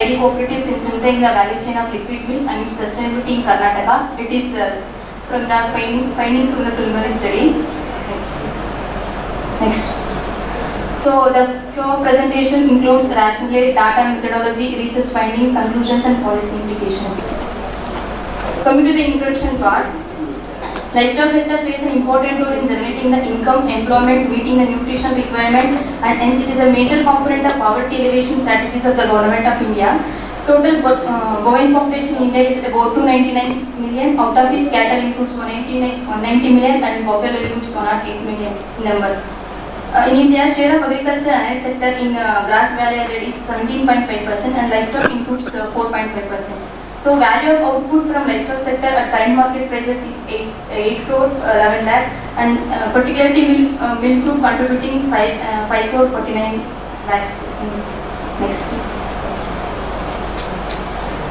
dairy cooperatives in strengthening the value chain of liquid milk and its sustainability in Karnataka. It is uh, from the finding, findings from the preliminary study. Next, please. Next. So the presentation includes rationale, data methodology, research finding, conclusions and policy implication. Coming to the introduction part, Livestock sector plays an important role in generating the income, employment, meeting the nutrition requirement and hence it is a major component of poverty elevation strategies of the government of India. Total uh, bovine population in India is about 299 million, out of which cattle includes 189 190 million and buffalo includes 108 million numbers. Uh, in India, share of agriculture and sector in uh, gross value added is 17.5% and livestock includes uh, 4.5%. So value of output from livestock sector at current market prices is 8, 8 crore uh, 11 lakh and uh, particularly milk, uh, milk group contributing 5, uh, 5 crore 49 lakh. Next.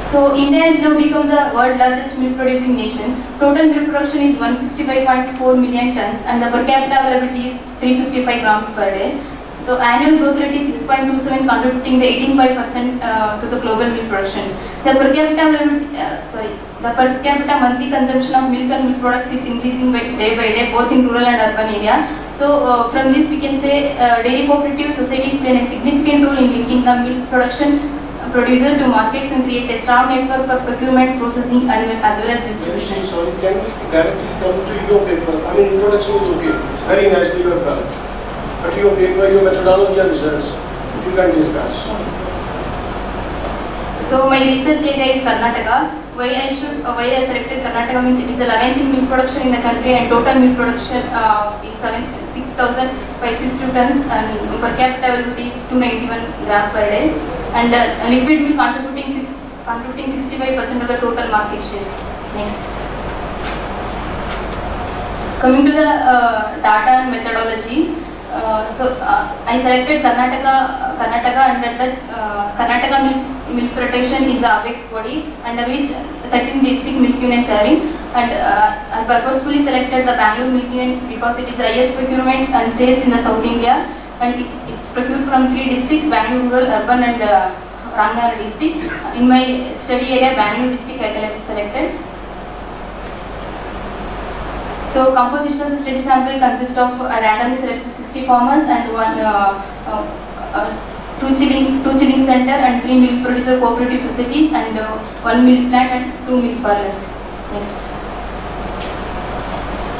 So India has now become the world largest milk producing nation. Total milk production is 165.4 million tons and the per capita availability is 355 grams per day. So annual growth rate is 6.27 contributing the 18.5% uh, to the global milk production. The per capita uh, sorry, the per capita monthly consumption of milk and milk products is increasing by day by day both in rural and urban area. So uh, from this we can say uh, dairy cooperative societies play a significant role in linking the milk production producer to markets and create a strong network for procurement, processing and as well as distribution. Sorry, can we directly come to your paper? I mean, introduction is okay, very nicely you have done. But your paper, your methodology and results, if you can discuss. So my research area is Karnataka. Why I should, uh, why I selected Karnataka means it is the 11th in milk production in the country and total milk production uh, is 6,562 tons and per capita availability is 291 grams per day and uh, liquid milk contributing contributing 65% of the total market share. Next. Coming to the uh, data and methodology, so uh, I selected Karnataka, Karnataka under that uh, Karnataka milk, milk protection is the apex body under which 13 district milk units are in and uh, I purposefully selected the Bangalore milk unit because it is the highest procurement and sales in the South India and it, it's procured from three districts Bangalore rural, urban and uh, Rangana district. In my study area Bangalore district I selected. So composition of the study sample consists of a randomly selected 60 farmers and one uh, uh, uh, two chilling two chilling center and three milk producer cooperative societies and uh, one milk plant and two milk parlor. Next.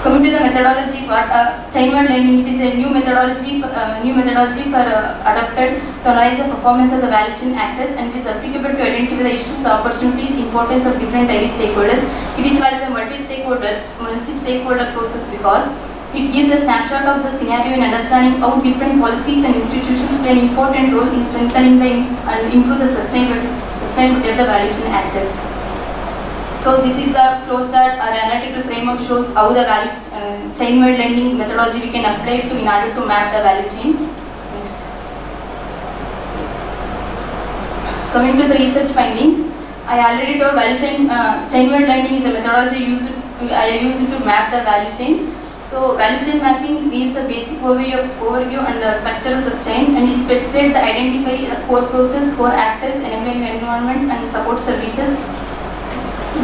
Coming to the methodology part, uh, learning, it is a new methodology, uh, new methodology for uh, adopted to analyze the performance of the value chain actors and it is applicable to identify the issues, opportunities, importance of different dairy stakeholders. It is called a multi-stakeholder, multi-stakeholder process because it gives a snapshot of the scenario in understanding how different policies and institutions play an important role in strengthening the and improve the sustainability, sustainability of the value chain actors. So this is the flowchart or analytical framework shows how the value uh, chain-wide learning methodology we can apply to in order to map the value chain. Next. Coming to the research findings, I already told value chain uh, chain-wide learning is a methodology used I use to map the value chain. So value chain mapping gives a basic overview overview and the structure of the chain and it specifies the identify the core process, core actors, enabling environment and support services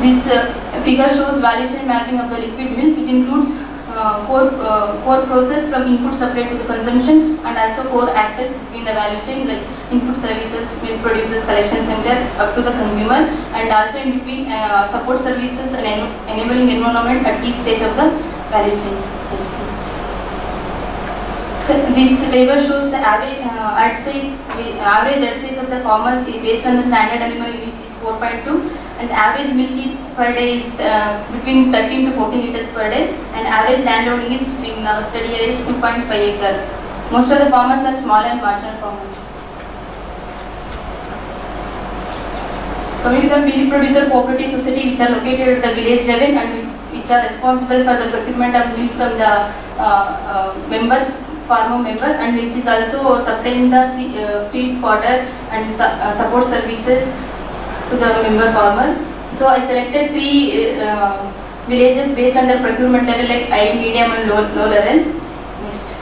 this uh, figure shows value chain mapping of the liquid milk. It includes uh, core, uh, process from input supply to the consumption and also four actors between the value chain like input services, milk producers, collection center up to the consumer and also in between support services and en- enabling environment at each stage of the value chain. Slide. So this table shows the average uh, herd size, average herd size of the farmers based on the standard animal use is 4.2 and average milk yield per day is uh, between 13 to 14 liters per day and average land loading is in uh, study area is 2.5 acre. Most of the farmers are small and marginal farmers. Coming to the milk producer cooperative society which are located at the village level and which are responsible for the procurement of milk from the uh, uh, members, farmer member and it is also supplying the uh, feed fodder and su- uh, support services to the member farmer. So I selected three uh, villages based on their procurement level like high, medium and low, low level. Next.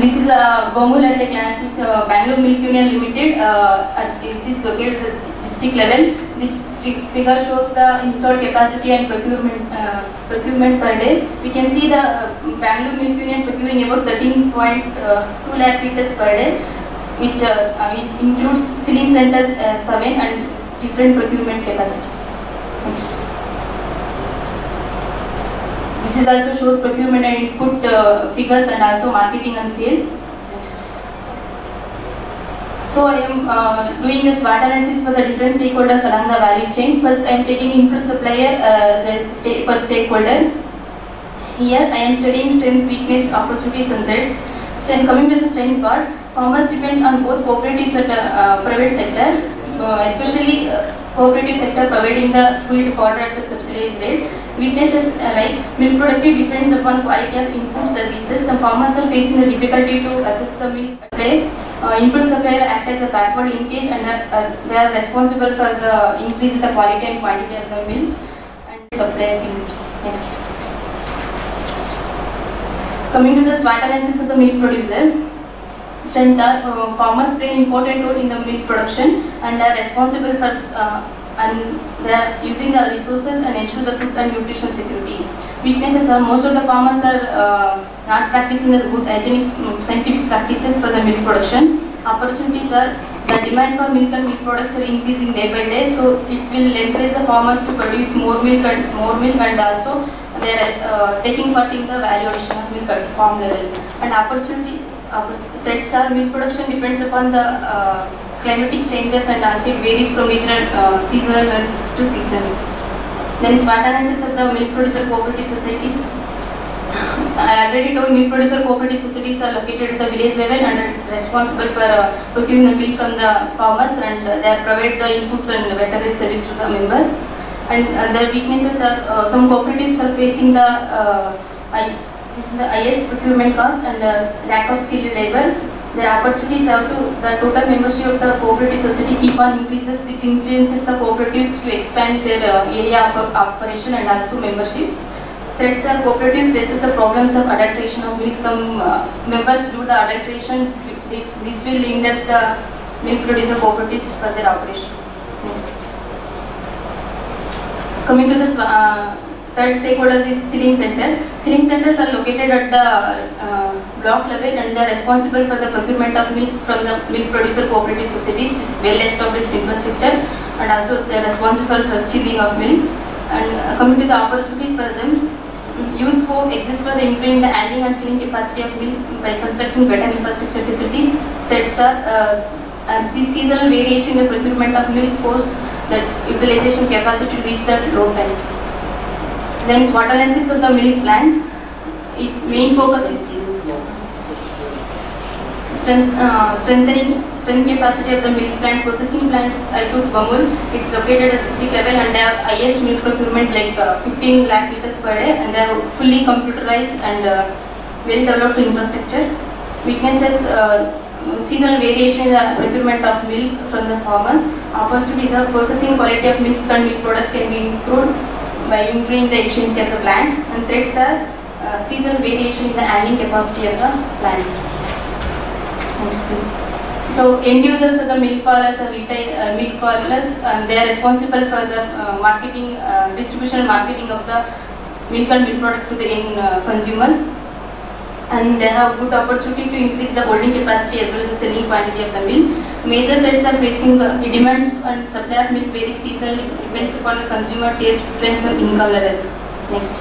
This is a Bamul at a class uh, Bangalore Milk Union Limited, uh, at, which is located at district level. This figure shows the installed capacity and procurement uh, procurement per day. We can see the uh, Bangalore Milk Union procuring about 13.2 lakh liters per day, which uh, uh, it includes chilling centers uh, seven and different procurement capacity. Next. This is also shows procurement and input uh, figures and also marketing and sales. Next. So I am uh, doing a SWOT analysis for the different stakeholders along the value chain. First, I am taking input supplier uh, first stakeholder. Here, I am studying strength, weakness, opportunities, and threats. Strength, coming to the strength part, farmers depend on both cooperative sector, uh, private sector, uh, especially uh, cooperative sector providing the feed fodder at the subsidized rate. Weaknesses like milk productivity depends upon quality of input services. Some farmers are facing the difficulty to assess the milk price. Uh, input supplier act as a backward linkage and are, uh, they are responsible for the increase in the quality and quantity of the milk and supply of inputs. Next. Coming to the SWOT analysis of the milk producer, strength uh, farmers play an important role in the milk production and are responsible for uh, and they are using the resources and ensure the food and nutrition security. Weaknesses are most of the farmers are uh, not practicing the good hygienic mm, scientific practices for the milk production. Opportunities are the demand for milk and milk products are increasing day by day, so it will encourage the farmers to produce more milk and more milk and also they are uh, taking part in the value addition of milk at farm level. And opportunity oppor- threats are milk production depends upon the uh, climatic changes and also it varies from regional uh, seasonal to season. Then SWOT analysis of the milk producer cooperative societies. I already told milk producer cooperative societies are located at the village level and are responsible for uh, procuring the milk from the farmers and uh, they provide the inputs and veterinary service to the members. And uh, their weaknesses are uh, some cooperatives are facing the is the highest procurement cost and uh, lack of skilled labor. Their opportunities are to the total membership of the cooperative society keep on increases. It influences the cooperatives to expand their uh, area of operation and also membership. Threats are cooperatives faces the problems of adulteration of milk. Some uh, members do the adulteration. Th- This will hinder the milk producer cooperatives for their operation. Next. Coming to this uh, third stakeholders is chilling center. Chilling centers are located at the uh, block level and they are responsible for the procurement of milk from the milk producer cooperative societies with well established infrastructure and also they are responsible for chilling of milk. And uh, coming to the opportunities for them, use scope exists for the improving the handling and chilling capacity of milk by constructing better infrastructure facilities. Threats are uh, uh, seasonal variation in the procurement of milk force that utilization capacity to reach the low time. Then SWOT analysis of the milk plant. Its main focus is strength, uh, strengthening strength capacity of the milk plant processing plant took Bamul. It's located at district level and they have highest milk procurement like uh, 15 lakh liters per day and they are fully computerized and uh, very developed infrastructure. Weaknesses uh, seasonal variation in the procurement of milk from the farmers. Opportunities are processing quality of milk and milk products can be improved by improving the efficiency of the plant and threats are uh, seasonal variation in the handling capacity of the plant. Next please. So end users are the milk parlors or retail uh, milk parlors and they are responsible for the uh, marketing, uh, distribution and marketing of the milk and milk product to the end uh, consumers and they have good opportunity to increase the holding capacity as well as the selling quantity of the milk. Major threats are facing the the demand and supply of milk varies seasonally, depends upon the consumer taste, preference and income level. Next.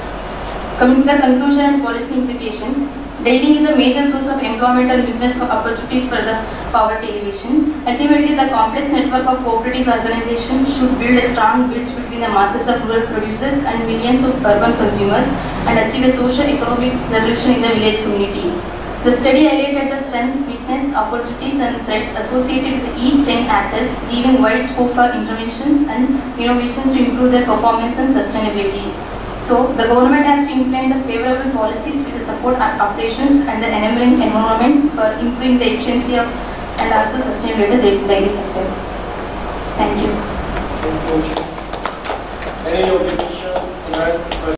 Coming to the conclusion and policy implication, dairying is a major source of employment and business opportunities for the poverty elevation. Ultimately, the complex network of cooperative organizations should build a strong bridge between the masses of rural producers and millions of urban consumers and achieve a socio-economic revolution in the village community. The study highlighted the strength, weakness, opportunities and threats associated with each chain actors, leaving wide scope for interventions and innovations to improve their performance and sustainability. So, the government has to implement the favorable policies with the support of operations and the enabling environment for improving the efficiency of and also sustainability of the dairy sector. Thank you. Any objections?